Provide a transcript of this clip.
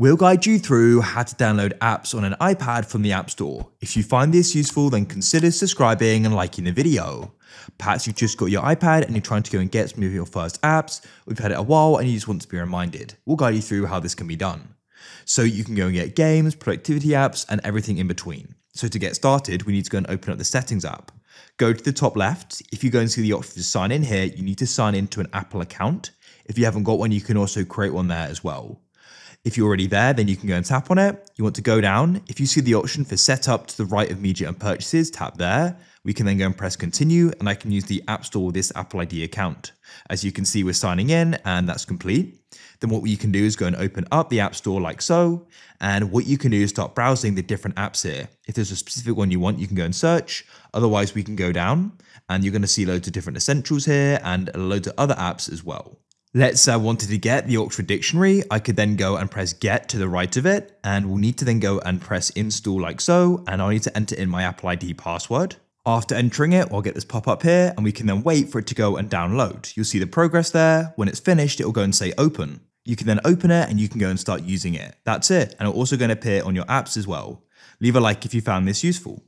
We'll guide you through how to download apps on an iPad from the App Store. If you find this useful, then consider subscribing and liking the video. Perhaps you've just got your iPad and you're trying to go and get some of your first apps, we've had it a while and you just want to be reminded. We'll guide you through how this can be done. So you can go and get games, productivity apps, and everything in between. So to get started, we need to go and open up the settings app. Go to the top left. If you go and see the option to sign in here, you need to sign into an Apple account. If you haven't got one, you can also create one there as well. If you're already there, then you can go and tap on it. You want to go down. If you see the option for setup to the right of media and purchases, tap there. We can then go and press continue and I can use the App Store with this Apple ID account. As you can see, we're signing in and that's complete. Then what you can do is go and open up the App Store like so. And what you can do is start browsing the different apps here. If there's a specific one you want, you can go and search. Otherwise, we can go down and you're going to see loads of different essentials here and loads of other apps as well. Let's say I wanted to get the Oxford Dictionary, I could then go and press get to the right of it, and we'll need to then go and press install like so, and I'll need to enter in my Apple ID password. After entering it, I'll get this pop up here, and we can then wait for it to go and download. You'll see the progress there. When it's finished, it'll go and say open. You can then open it and you can go and start using it. That's it, and it'll also going to appear on your apps as well. Leave a like if you found this useful.